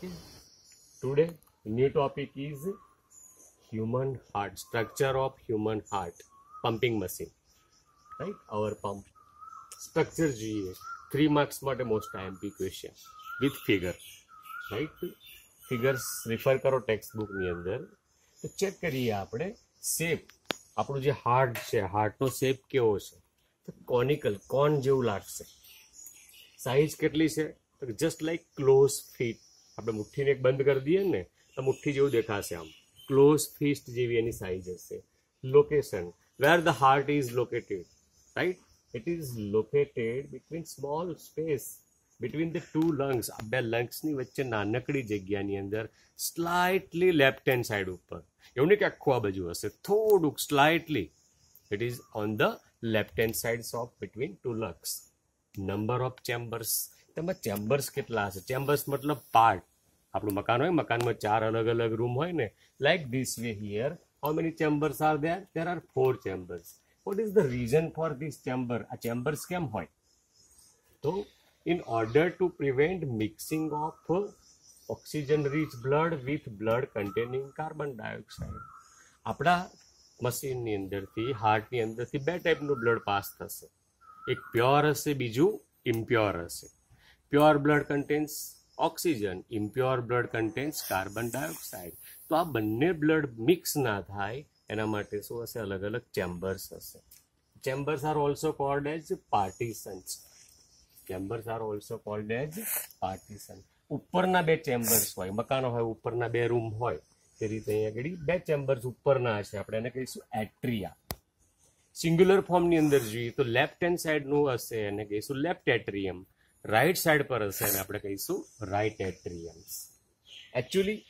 Okay. Today, new topic is human heart, structure of human heart, pumping machine. Right? Our pump. Structure જોઈએ three marks માટે most IMP question with figure right figures refer કરો text બુકની અંદર તો check કરીએ આપણે shape આપણું જે હાર્ટ છે હાર્ટનો શેપ કેવો છે તો કોનિકલ કોન જેવું લાગશે સાઈઝ કેટલી છે તો જસ્ટ લાઈક ક્લોઝ ફીટ આપણે મુઠ્ઠીને એક બંધ કરી દઈએ ને તો મુઠ્ઠી જેવું દેખાશે આમ ક્લોઝ ફિસ્ટ જેવી એની સાઈઝ હશે location where the heart is located right it is located between small space between the two lungs આ બે લંગ્સની વચ્ચે નાનકડી જગ્યાની અંદર સ્લાઇટલી લેફ્ટ હેન્ડ સાઈડ ઉપર એવું નહીં કે આખું આ બાજુ હશે થોડુંક slightly it is on the left hand side of between two lungs number of chambers તેમાં ચેમ્બર્સ કેટલા હશે ચેમ્બર્સ મતલબ પાર્ટ આપણું મકાન હોય મકાનમાં ચાર અલગ અલગ રૂમ હોય ને like this way here how many chambers are there there are four chambers what is the reason for this chamber આ chambers કેમ હોય તો in order to prevent mixing of oxygen rich blood with blood containing carbon dioxide આપણા મશીનની અંદરથી હાર્ટની અંદરથી બે ટાઈપનું બ્લડ પાસ થશે એક પ્યોર હશે બીજું ઇમ્પ્યોર હશે pure blood contains oxygen impure blood contains carbon dioxide તો આ બંને બ્લડ મિક્સ ના થાય, એના માટે શું હશે? અલગ અલગ ચેમ્બર્સ હશે. Chambers are also called as partitions chambers are also called as partition ઉપરના બે ચેમ્બર્સ હોય, મકાનો હોય, ઉપરના બે રૂમ હોય તે રીતે અહીંયા આગળ બે ચેમ્બર્સ ઉપરના હશે. આપણે એને કહીશું એટ્રિયા સિંગ્યુલર ફોર્મની અંદર જોઈએ તો લેફ્ટ હેન્ડ સાઈડનું હશે, એને કહીશું લેફ્ટ એટ્રિયમ રાઈટ સાઈડ પર હશે એને આપણે કહીશું રાઈટ એટ્રિયમ્સ એકચ્યુઅલી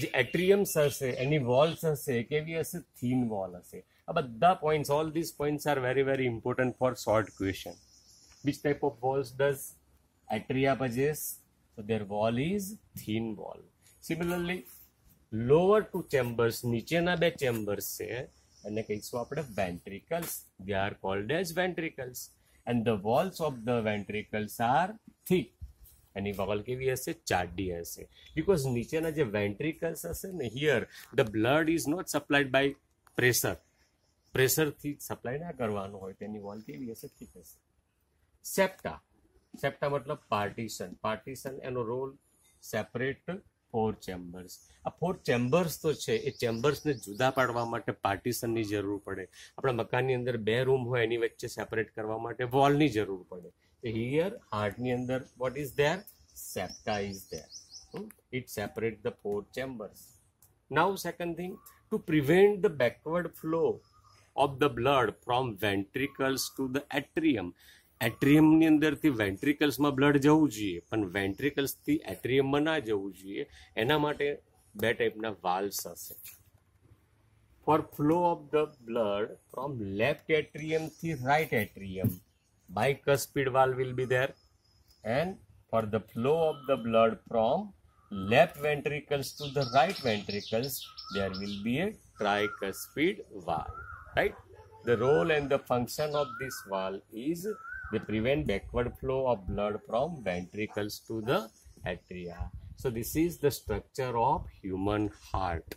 જે એટ્રિયમ્સ હશે, એની વોલ્સ હશે કેવી હશે? થીન વોલ હશે. આ બધા points all this points are very very important for short question which type of walls does atria possess so, their wall is wall wall. Lower two chambers નીચેના બે ચેમ્બર્સ છે, એને કહીશું આપણે ventricles they are called as ventricles. and the walls of the ventricles are thick any wall કેવી હશે જાડી હશે બીકોઝ નીચેના જે વેન્ટ્રિકલ્સ હશે ને here the blood is not supplied by pressure પ્રેશરથી supply ના કરવાનું હોય તેની વોલ કેવી હશે ઠીક હશે સેપ્ટા સેપ્ટા મતલબ પાર્ટીશન પાર્ટીશન એનો રોલ સેપરેટ ફોર ચેમ્બર્સ આ ફોર ચેમ્બર્સ તો છે એ ચેમ્બર્સને જુદા પાડવા માટે પાર્ટીશનની જરૂર પડે આપણા મકાનની અંદર બે રૂમ હોય એની વચ્ચે સેપરેટ કરવા માટે વોલની જરૂર પડે here heart ની અંદર what is there septa is there Hmm? it separate the four chambers now second thing to prevent the backward flow of the blood from ventricles to the atrium એટ્રિયમની અંદરથી વેન્ટ્રિકલ્સમાં blood જવું જોઈએ પણ વેન્ટ્રિકલ્સથી એટ્રિયમમાં ના જવું જોઈએ એના માટે બે ટાઈપના વાલ્સ હશે for flow of the blood from left એટ્રિયમથી right atrium bicuspid valve will be there and for the flow of the blood from left ventricles to the right ventricles there will be a tricuspid valve right the role and the function of this valve is they prevent backward flow of blood from ventricles to the atria. So this is the structure of human heart